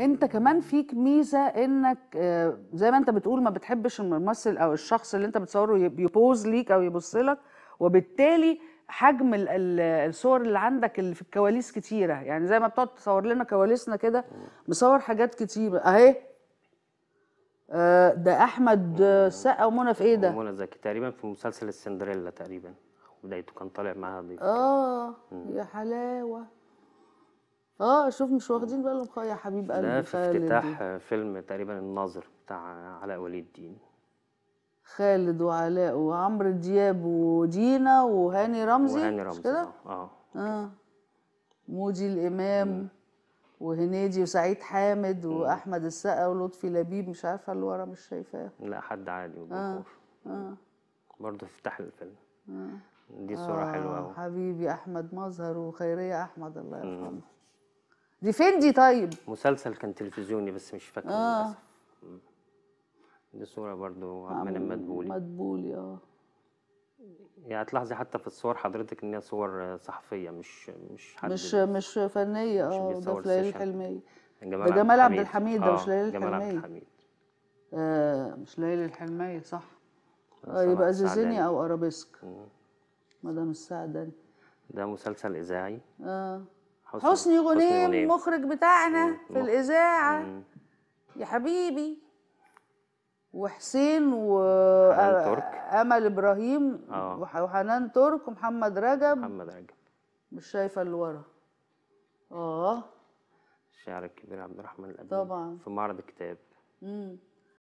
انت كمان فيك ميزة انك آه، زي ما انت بتقول ما بتحبش الممثل أو الشخص اللي انت بتصوره يب- يبوز ليك أو يبص لك وبالتالي حجم ال- ال- الصور اللي عندك اللي في الكواليس كتيرة. يعني زي ما بتقعد تصور لنا كواليسنا كده مصور حاجات كتيرة. اهي. آه، ده احمد آه، السقا ومنى في إيه ده؟ منى زكي تقريبا في مسلسل السندريلا تقريبا بدايته كان طالع معاها ضيف. آه يا حلاوة. آه شوف مش واخدين بالهم. خ- يا حبيب قلبي ده في خالد. افتتاح فيلم تقريبا الناظر بتاع علاء ولي الدين. خالد وعلاء وعمرو دياب ودينا وهاني رمزي وهاني رمزي كده؟ آه آه. آه. موجي الإمام وهنيدي وسعيد حامد وأحمد السقا ولطفي لبيب مش عارفة اللي ورا مش شايفاه. لا حد عادي والجمهور آه. برضه في افتتاح الفيلم. دي صورة حلوة آه أوي. حبيبي أحمد مظهر وخيرية أحمد الله يرحمه. دي فين دي طيب؟ مسلسل كان تلفزيوني بس مش فاكره آه. دي صورة برضو من المدبولي مدبولي. آه. يعني هتلاحظي حتى في الصور حضرتك إن هي صور صحفية مش مش حد مش مش فنية آه ده في ليالي. الحلمية. جمال ده جمال عبد الحميد، ده مش ليالي جمال عبد. الحميد. آه مش ليالي الحلمية صح. آه صلاح يبقى السعداني. زيزيني أو أرابيسك. مدام السعداني. ده مسلسل إذاعي. آه. حسني, حسني غنيم. مخرج بتاعنا مم. في الإذاعة مم. يا حبيبي وحسين. وامل إبراهيم آه. وح- وحنان ترك ومحمد رجب محمد رجب مش شايفة اللي ورا آه الشاعر الكبير عبد الرحمن الأبيب طبعاً. في معرض الكتاب امم